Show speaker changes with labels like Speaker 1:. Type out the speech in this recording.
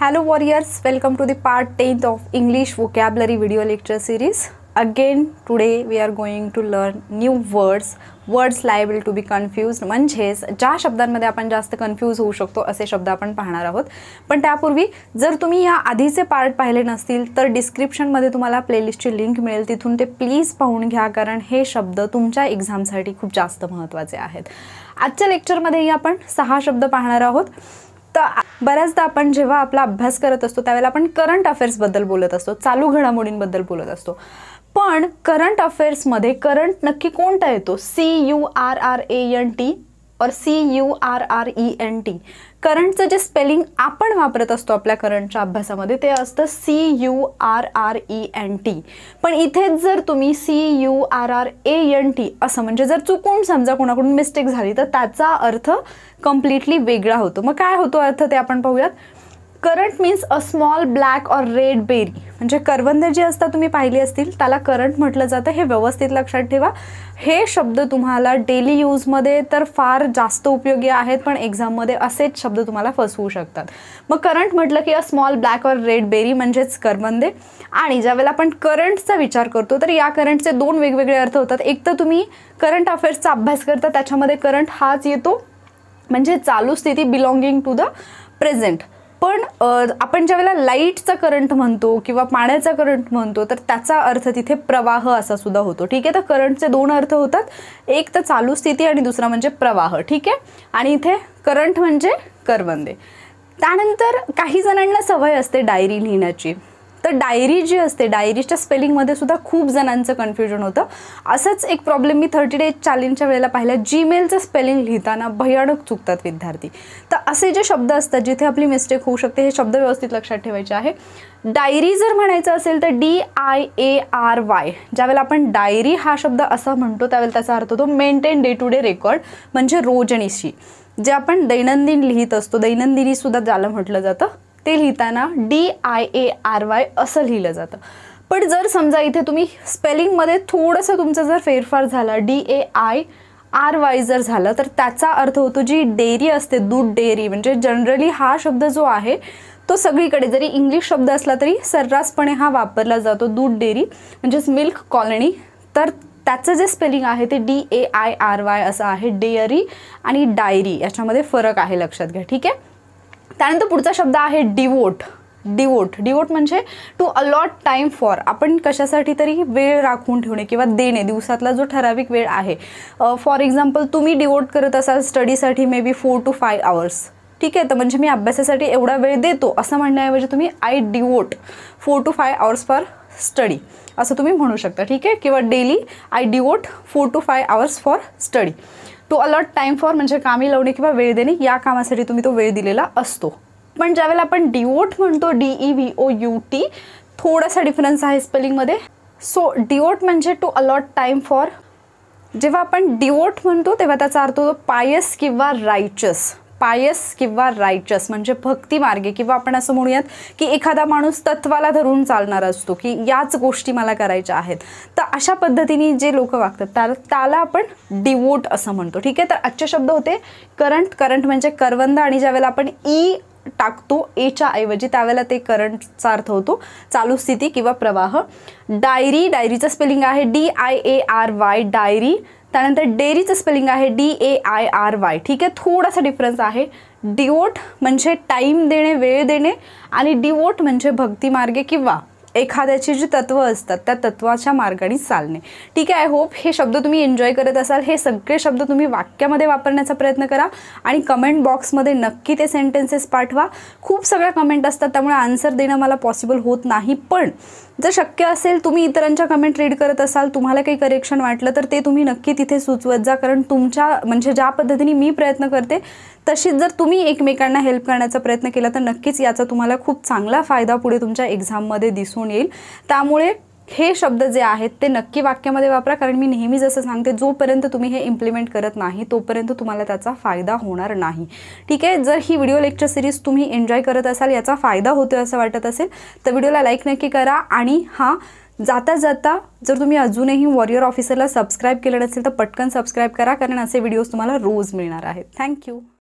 Speaker 1: Hello warriors, welcome to the part 10th of English vocabulary video lecture series. Again today we are going to learn new words, words liable to be confuse म्हणजेच ज्या शब्दांमध्ये आपण जास्त confuse होऊ शकतो असे शब्द आपण पाहणार आहोत. पण त्यापूर्वी जर तुम्ही या आधीचे पार्ट पाहिले नसतील तर डिस्क्रिप्शनमध्ये तुम्हाला प्लेलिस्टची लिंक मिळेल. तिथून ते प्लीज पाहून घ्या कारण हे शब्द तुमच्या एक्झामसाठी खूप जास्त महत्त्वाचे आहेत. आजच्या लेक्चरमध्येही आपण सहा शब्द पाहणार आहोत. बऱ्याचदा आपण जेव्हा आपला अभ्यास करत असतो त्यावेळेला आपण करंट अफेअर्सबद्दल बोलत असतो चालू घडामोडींबद्दल बोलत असतो. पण करंट अफेअर्समध्ये करंट नक्की कोणता येतो? C U R R A N T or C U R R E N T करंटचं जे स्पेलिंग आपण वापरत असतो आपल्या करंटच्या अभ्यासामध्ये ते असतं C U R R E N T पण इथेच जर तुम्ही C U R R A N T असं म्हणजे जर चुकून समजा कोणाकडून मिस्टेक झाली तर त्याचा अर्थ कम्प्लिटली वेगळा होतो. मग काय होतो? अर्थ ते आपण पाहूयात. Currant means a small black or red berry म्हणजे करवंद जी असतात तुम्ही पाहिली असतील त्याला करंट म्हटलं जातं. हे व्यवस्थित लक्षात ठेवा. हे शब्द तुम्हाला डेली यूजमध्ये तर फार जास्त उपयोगी आहेत पण एक्झाममध्ये असेच शब्द तुम्हाला फसवू शकतात. मग करंट म्हटलं की a small black or red berry म्हणजेच करवंदे. आणि ज्यावेळेला आपण करंटचा विचार करतो तर या करंटचे दोन वेगवेगळे अर्थ होतात. एक तर तुम्ही करंट अफेअर्सचा अभ्यास करता त्याच्यामध्ये करंट हाच येतो. म्हणजे चालू स्थिती बिलॉंगिंग टू द प्रेझेंट पण आपण ज्यावेळेला लाईटचा करंट म्हणतो किंवा पाण्याचा करंट म्हणतो तर त्याचा अर्थ तिथे प्रवाह असा सुद्धा होतो. ठीक आहे? तर करंटचे दोन अर्थ होतात. एक तर चालू स्थिती आणि दुसरा म्हणजे प्रवाह. ठीक आहे? आणि इथे करंट म्हणजे करवंदे. त्यानंतर काही जणांना सवय असते डायरी लिहिण्याची. तर डायरी जी असते डायरीच्या स्पेलिंगमध्ये सुद्धा खूप जणांचं कन्फ्युजन होतं. असंच एक प्रॉब्लेम मी थर्टी डेज चॅलेंजच्या वेळेला पाहिला. जीमेलचं स्पेलिंग लिहिताना भयानक चुकतात विद्यार्थी. तर असे जे शब्द असतात जिथे आपली मिस्टेक होऊ शकते हे शब्द व्यवस्थित लक्षात ठेवायचे आहे. डायरी जर म्हणायचं असेल तर D I A R Y ज्यावेळेला आपण डायरी हा शब्द असा म्हणतो त्यावेळेला त्याचा अर्थ होतो maintain day to day record म्हणजे रोजनिशी. जे आपण दैनंदिन लिहित असतो दैनंदिनीसुद्धा ज्याला म्हटलं जातं ते लिहिताना D I A R Y असं लिहिलं जातं. पण जर समजा इथे तुम्ही स्पेलिंगमध्ये थोडंसं तुमचा जर फेरफार झाला D A I R Y जर झालं तर त्याचा अर्थ होतो जी डेअरी असते दूध डेअरी म्हणजे जनरली हा शब्द जो आहे तो सगळीकडे जरी इंग्लिश शब्द असला तरी सर्रासपणे हा वापरला जातो दूध डेअरी म्हणजेच मिल्क कॉलनी. तर त्याचं जे स्पेलिंग आहे ते D A I R Y असं आहे डेअरी आणि डायरी याच्यामध्ये फरक आहे लक्षात घ्या ठीक आहे? त्यानंतर पुढचा शब्द आहे डिवोट डिवोट डिवोट म्हणजे टू अलॉट टाईम फॉर आपण कशासाठी तरी वेळ राखून ठेवणे किंवा देणे. दिवसातला जो ठराविक वेळ आहे. फॉर एक्झाम्पल तुम्ही डिवोट करत असाल स्टडीसाठी maybe four to five hours ठीक आहे? तर म्हणजे मी अभ्यासासाठी एवढा वेळ देतो. असं म्हणण्याऐवजी तुम्ही I devote four to five hours for study असं तुम्ही म्हणू शकता. ठीक आहे? किंवा daily I devote four to five hours for study to allot time for म्हणजे कामी लावणे किंवा वेळ देणे या कामासाठी तुम्ही तो वेळ दिलेला असतो. पण ज्यावेळेला आपण डिओट म्हणतो D E V O T E थोडासा डिफरन्स आहे स्पेलिंगमध्ये सो डिओट म्हणजे टू अलॉट टाईम फॉर जेव्हा आपण डिओट म्हणतो तेव्हा त्याचा अर्थ होतो पायस किंवा रायचस पायस किंवा रायचस म्हणजे भक्ती मार्गे किंवा आपण असं म्हणूयात की एखादा माणूस तत्वाला धरून चालणार असतो की याच गोष्टी मला करायच्या आहेत. तर अशा पद्धतीने जे लोक वागतात त्या त्याला आपण डिवोट असं म्हणतो. ठीक आहे? तर आजचे शब्द होते करंट करंट म्हणजे करवंद आणि ज्यावेळेला आपण ई टाकतो एच्या ऐवजी त्यावेळेला ते करंटचा अर्थ होतो चालू स्थिती किंवा प्रवाह. डायरी डायरीचं स्पेलिंग आहे D I A R Y diary त्यानंतर डेअरीचं स्पेलिंग आहे D A I R Y ठीक आहे? थोडासा डिफरन्स आहे. डिवोट म्हणजे टाईम देणे वेळ देणे आणि डिवोट म्हणजे भक्तिमार्गे किंवा एखाद्याची जी तत्व असतात त्या तत्वाच्या मार्गाने चालणे. ठीक आहे? आय होप हे शब्द तुम्ही एन्जॉय करत असाल. हे सगळे शब्द तुम्ही वाक्यामध्ये वापरण्याचा प्रयत्न करा आणि कमेंट बॉक्समध्ये नक्की ते सेंटेन्सेस पाठवा. खूप सगळ्या कमेंट असतात त्यामुळे आन्सर देणं मला पॉसिबल होत नाही. पण जर शक्य असेल तुम्ही इतरांच्या कमेंट रीड करत असाल तुम्हाला काही करेक्शन वाटलं तर ते तुम्ही नक्की तिथे सुचवत जा. कारण तुमच्या म्हणजे ज्या पद्धतीने मी प्रयत्न करते तशीच जर तुम्ही एकमेकांना हेल्प करण्याचा प्रयत्न केला तर नक्कीच याचा तुम्हाला खूप चांगला फायदा पुढे तुमच्या एक्झाममध्ये दिसून येईल. त्यामुळे हे शब्द जे आहेत ते नक्की वाक्यामध्ये वापरा कारण मी नेहमी जसं सांगते जोपर्यंत तुम्ही हे इम्प्लिमेंट करत नाही तोपर्यंत तुम्हाला त्याचा फायदा होणार नाही. ठीक आहे? जर ही व्हिडिओ लेक्चर सिरीज तुम्ही एन्जॉय करत असाल याचा फायदा होतो असं वाटत असेल तर व्हिडिओला लाईक नक्की करा आणि हा जाता जाता जर तुम्ही अजूनही वॉरियर ऑफिसरला सबस्क्राईब केलं नसेल तर पटकन सबस्क्राईब करा कारण असे व्हिडिओज तुम्हाला रोज मिळणार आहेत. थँक्यू